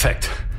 Perfekt.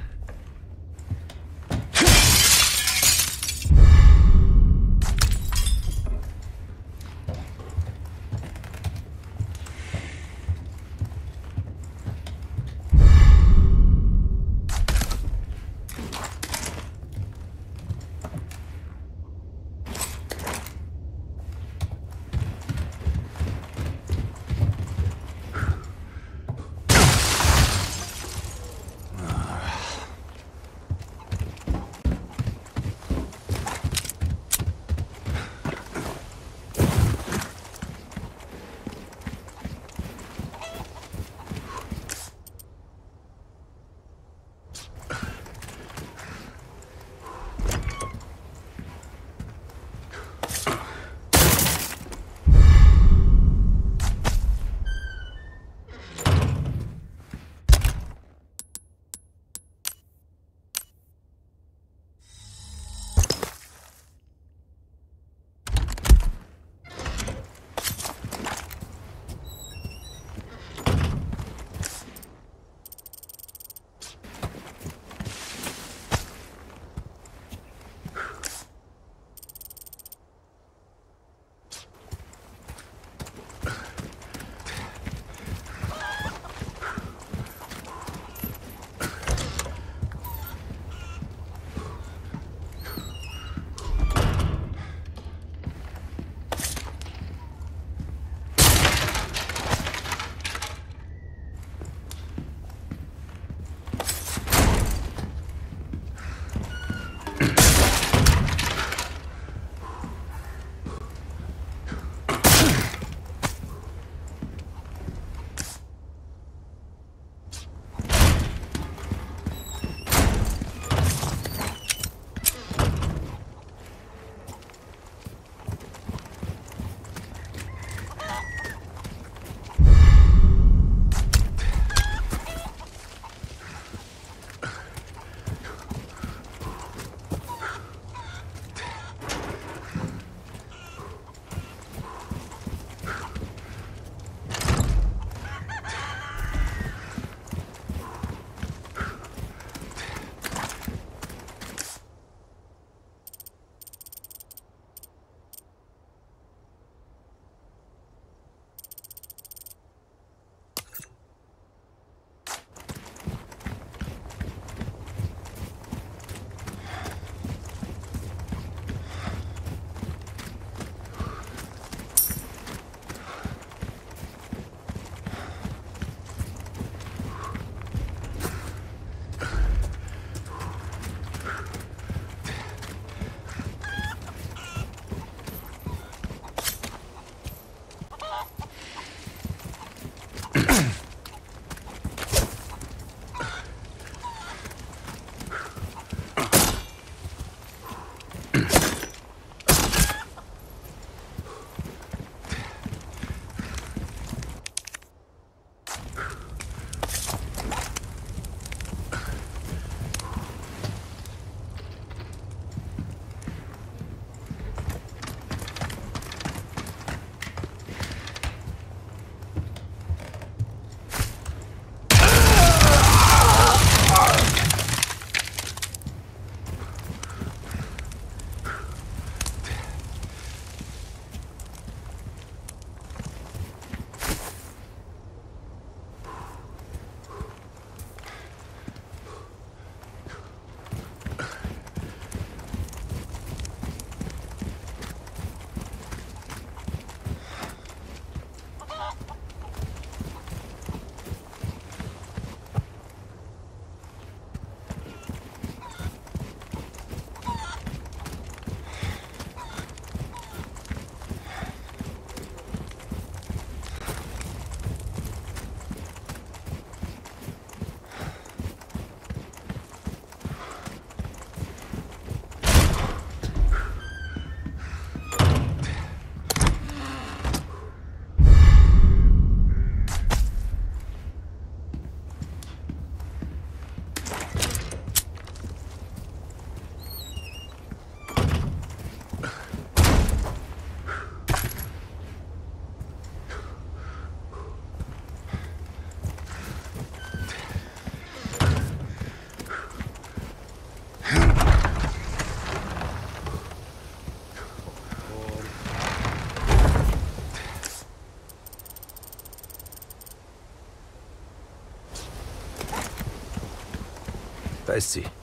espécie.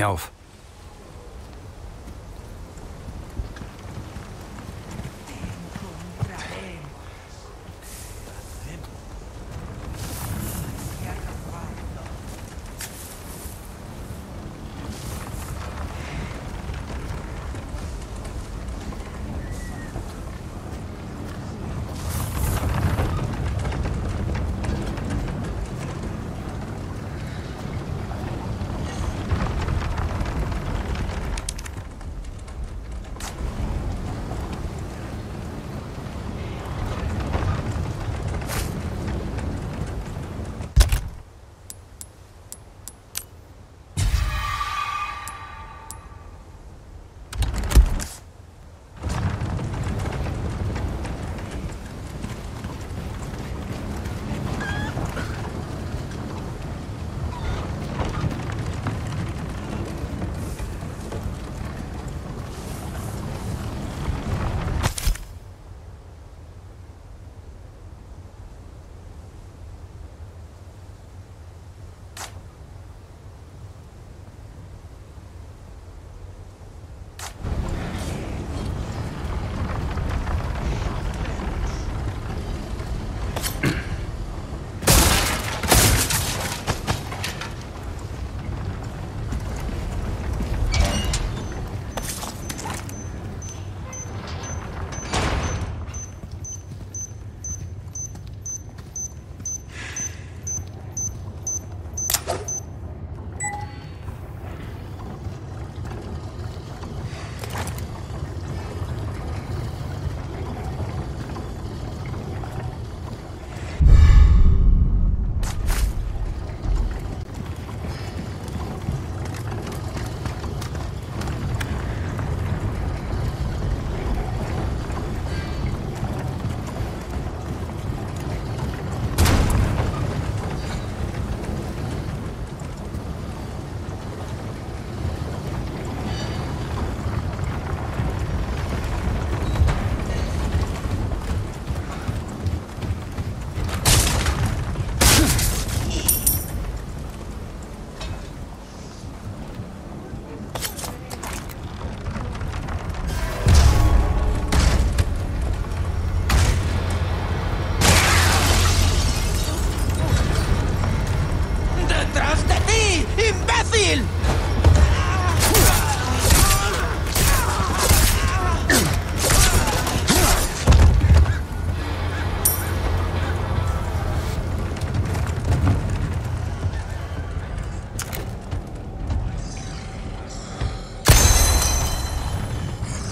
Nicht auf.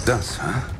Das, hä?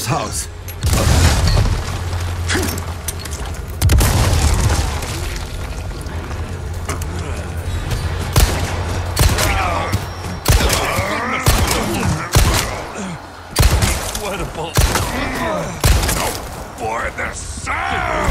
Aufs Haus. Incredible. For the sound!